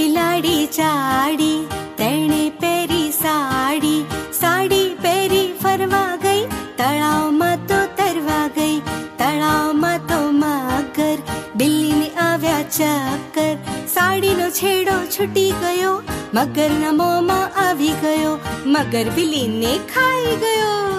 બિલાડી ચાડી તેણે પહેરી સાડી સાડી પહેરી ફરવા ગઈ તળાવમાં તો તરવા ગઈ તળાવમાં તો મગર બિલ્લીને આવ્યા ચક્કર સાડીનો છેડો છૂટી ગયો મગરના મોંમાં આવી ગયો મગર બિલ્લીને ખાઈ ગયો